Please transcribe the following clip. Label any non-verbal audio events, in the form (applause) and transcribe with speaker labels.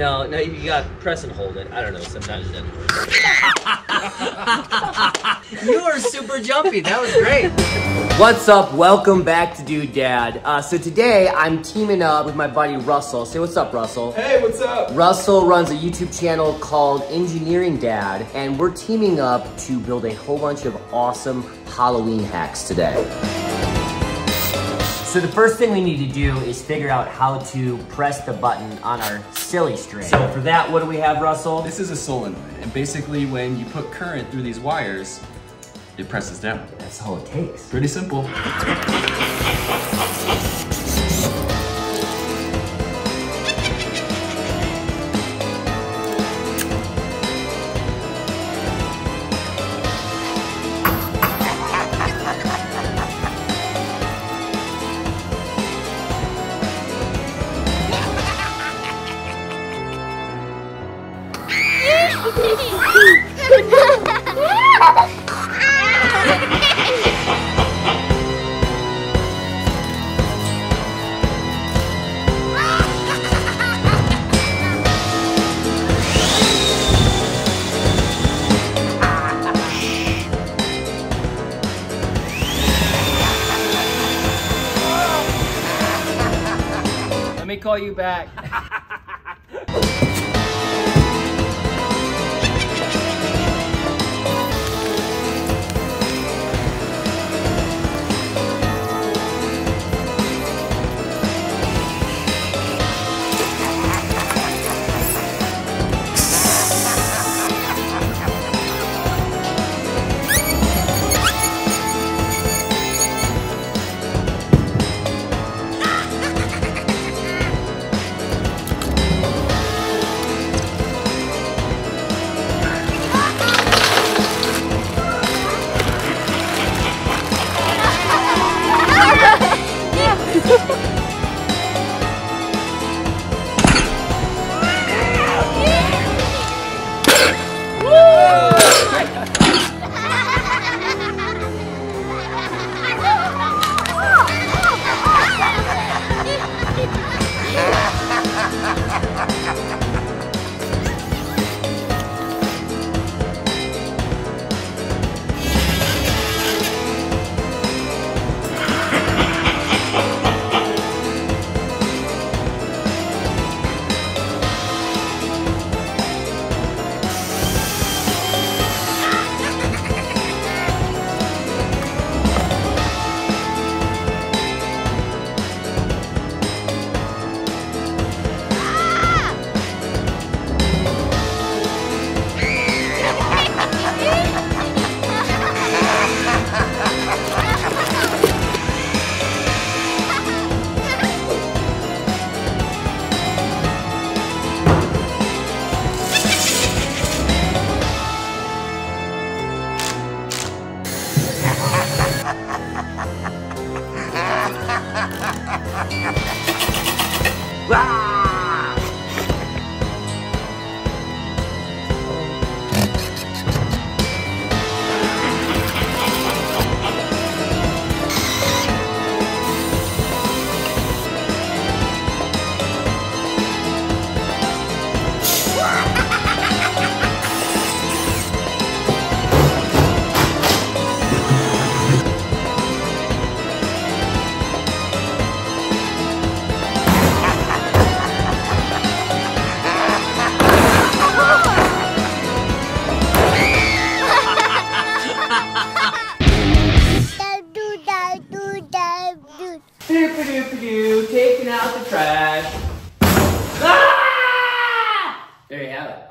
Speaker 1: No, no, you got press and hold it. I don't know. Sometimes it doesn't work. (laughs) you are super jumpy. That was great. What's up? Welcome back to Dude Dad. Uh, so today I'm teaming up with my buddy Russell. Say what's up, Russell.
Speaker 2: Hey, what's up?
Speaker 1: Russell runs a YouTube channel called Engineering Dad, and we're teaming up to build a whole bunch of awesome Halloween hacks today. So the first thing we need to do is figure out how to press the button on our silly string. So for that, what do we have, Russell?
Speaker 2: This is a solenoid, and basically when you put current through these wires, it presses down.
Speaker 1: That's all it takes.
Speaker 2: Pretty simple.
Speaker 1: Call you back.
Speaker 3: Super duper
Speaker 1: doo, taking out the trash. Ah! There you have it.